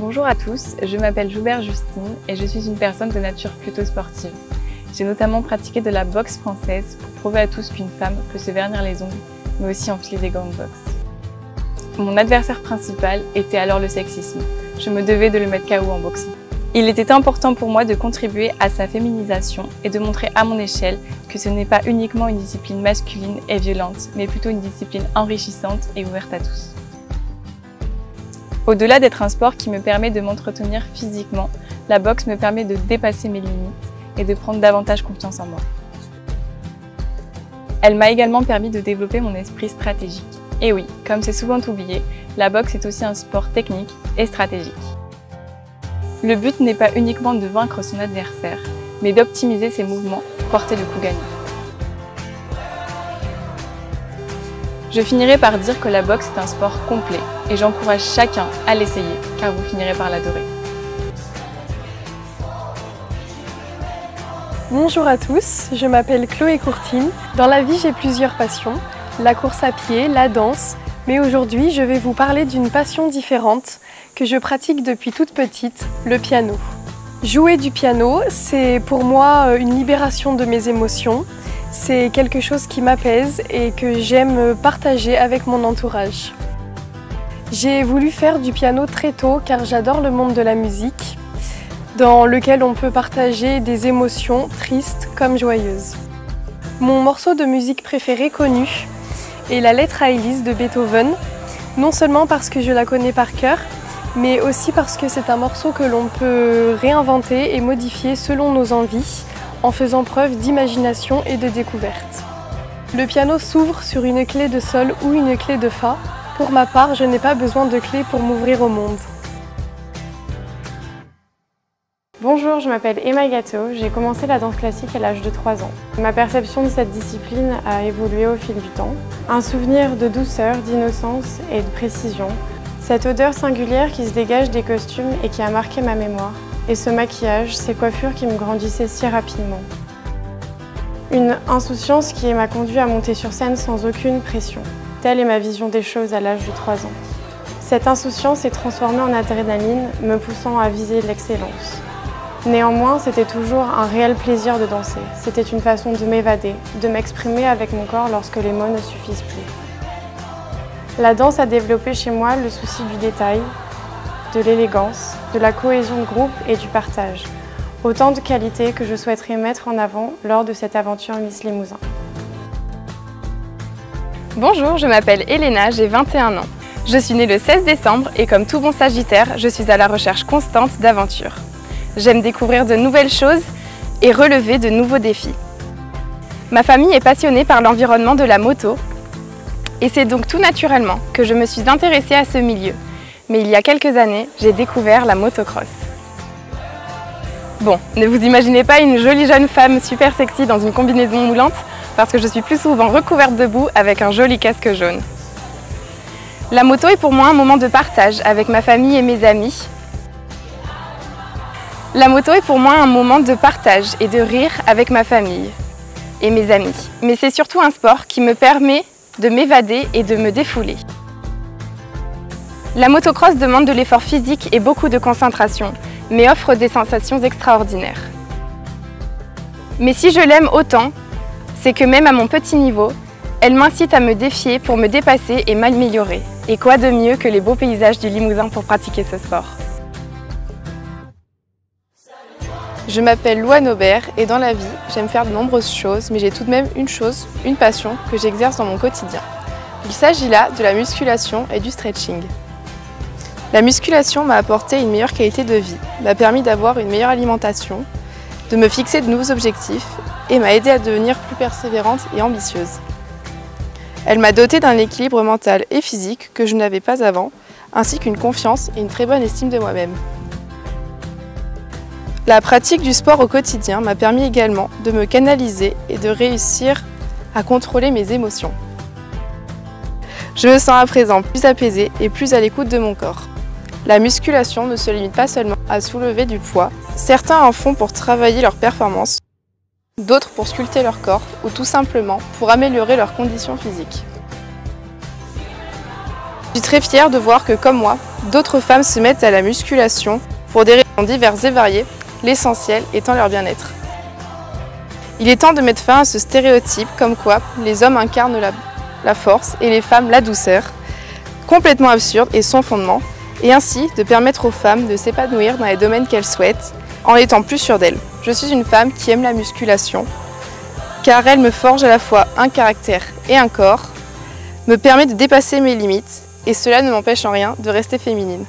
Bonjour à tous, je m'appelle Joubert Justine et je suis une personne de nature plutôt sportive. J'ai notamment pratiqué de la boxe française pour prouver à tous qu'une femme peut se vernir les ongles, mais aussi enfiler des gants de boxe. Mon adversaire principal était alors le sexisme. Je me devais de le mettre KO en boxant. Il était important pour moi de contribuer à sa féminisation et de montrer à mon échelle que ce n'est pas uniquement une discipline masculine et violente, mais plutôt une discipline enrichissante et ouverte à tous. Au-delà d'être un sport qui me permet de m'entretenir physiquement, la boxe me permet de dépasser mes limites et de prendre davantage confiance en moi. Elle m'a également permis de développer mon esprit stratégique. Et oui, comme c'est souvent oublié, la boxe est aussi un sport technique et stratégique. Le but n'est pas uniquement de vaincre son adversaire, mais d'optimiser ses mouvements pour porter le coup gagnant. Je finirai par dire que la boxe est un sport complet et j'encourage chacun à l'essayer car vous finirez par l'adorer. Bonjour à tous, je m'appelle Chloé Courtine. Dans la vie, j'ai plusieurs passions, la course à pied, la danse, mais aujourd'hui, je vais vous parler d'une passion différente que je pratique depuis toute petite, le piano. Jouer du piano, c'est pour moi euh, une libération de mes émotions, c'est quelque chose qui m'apaise et que j'aime partager avec mon entourage. J'ai voulu faire du piano très tôt car j'adore le monde de la musique dans lequel on peut partager des émotions tristes comme joyeuses. Mon morceau de musique préféré connu est la lettre à Élise de Beethoven, non seulement parce que je la connais par cœur, mais aussi parce que c'est un morceau que l'on peut réinventer et modifier selon nos envies, en faisant preuve d'imagination et de découverte. Le piano s'ouvre sur une clé de sol ou une clé de fa. Pour ma part, je n'ai pas besoin de clé pour m'ouvrir au monde. Bonjour, je m'appelle Emma Gâteau, j'ai commencé la danse classique à l'âge de 3 ans. Ma perception de cette discipline a évolué au fil du temps. Un souvenir de douceur, d'innocence et de précision. Cette odeur singulière qui se dégage des costumes et qui a marqué ma mémoire. Et ce maquillage, ces coiffures qui me grandissaient si rapidement. Une insouciance qui m'a conduit à monter sur scène sans aucune pression. Telle est ma vision des choses à l'âge de 3 ans. Cette insouciance est transformée en adrénaline, me poussant à viser l'excellence. Néanmoins, c'était toujours un réel plaisir de danser. C'était une façon de m'évader, de m'exprimer avec mon corps lorsque les mots ne suffisent plus. La danse a développé chez moi le souci du détail, de l'élégance, de la cohésion de groupe et du partage. Autant de qualités que je souhaiterais mettre en avant lors de cette aventure Miss Limousin. Bonjour, je m'appelle Elena, j'ai 21 ans. Je suis née le 16 décembre et comme tout bon sagittaire, je suis à la recherche constante d'aventures. J'aime découvrir de nouvelles choses et relever de nouveaux défis. Ma famille est passionnée par l'environnement de la moto et c'est donc tout naturellement que je me suis intéressée à ce milieu. Mais il y a quelques années, j'ai découvert la motocross. Bon, ne vous imaginez pas une jolie jeune femme super sexy dans une combinaison moulante parce que je suis plus souvent recouverte de boue avec un joli casque jaune. La moto est pour moi un moment de partage avec ma famille et mes amis, la moto est pour moi un moment de partage et de rire avec ma famille et mes amis. Mais c'est surtout un sport qui me permet de m'évader et de me défouler. La motocross demande de l'effort physique et beaucoup de concentration, mais offre des sensations extraordinaires. Mais si je l'aime autant, c'est que même à mon petit niveau, elle m'incite à me défier pour me dépasser et m'améliorer. Et quoi de mieux que les beaux paysages du Limousin pour pratiquer ce sport? Je m'appelle Louane Aubert et dans la vie, j'aime faire de nombreuses choses, mais j'ai tout de même une chose, une passion que j'exerce dans mon quotidien. Il s'agit là de la musculation et du stretching. La musculation m'a apporté une meilleure qualité de vie, m'a permis d'avoir une meilleure alimentation, de me fixer de nouveaux objectifs et m'a aidé à devenir plus persévérante et ambitieuse. Elle m'a dotée d'un équilibre mental et physique que je n'avais pas avant, ainsi qu'une confiance et une très bonne estime de moi-même. La pratique du sport au quotidien m'a permis également de me canaliser et de réussir à contrôler mes émotions. Je me sens à présent plus apaisée et plus à l'écoute de mon corps. La musculation ne se limite pas seulement à soulever du poids. Certains en font pour travailler leur performance, d'autres pour sculpter leur corps ou tout simplement pour améliorer leurs conditions physiques. Je suis très fière de voir que, comme moi, d'autres femmes se mettent à la musculation pour des raisons diverses et variées, l'essentiel étant leur bien-être. Il est temps de mettre fin à ce stéréotype comme quoi les hommes incarnent la, la force et les femmes la douceur, complètement absurde et sans fondement, et ainsi de permettre aux femmes de s'épanouir dans les domaines qu'elles souhaitent en étant plus sûres d'elles. Je suis une femme qui aime la musculation car elle me forge à la fois un caractère et un corps, me permet de dépasser mes limites et cela ne m'empêche en rien de rester féminine.